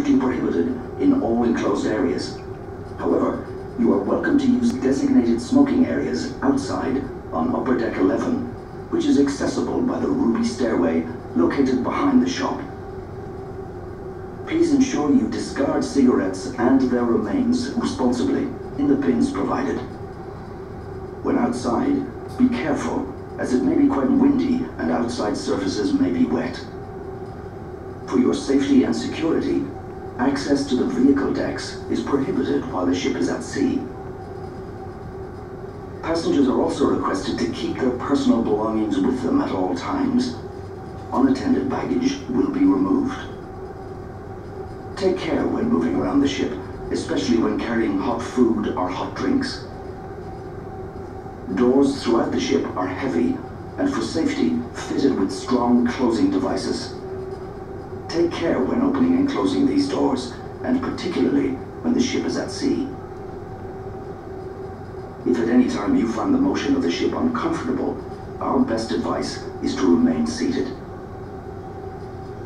strictly prohibited in all enclosed areas. However, you are welcome to use designated smoking areas outside on Upper Deck 11, which is accessible by the Ruby Stairway located behind the shop. Please ensure you discard cigarettes and their remains responsibly in the bins provided. When outside, be careful as it may be quite windy and outside surfaces may be wet. For your safety and security, access to the vehicle decks is prohibited while the ship is at sea. Passengers are also requested to keep their personal belongings with them at all times. Unattended baggage will be removed. Take care when moving around the ship, especially when carrying hot food or hot drinks. Doors throughout the ship are heavy and for safety fitted with strong closing devices. Take care when opening and closing these doors, and particularly when the ship is at sea. If at any time you find the motion of the ship uncomfortable, our best advice is to remain seated.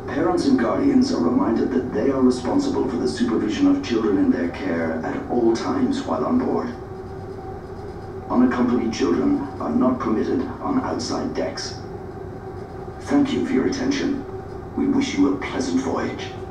Parents and guardians are reminded that they are responsible for the supervision of children in their care at all times while on board. Unaccompanied children are not permitted on outside decks. Thank you for your attention. We wish you a pleasant voyage.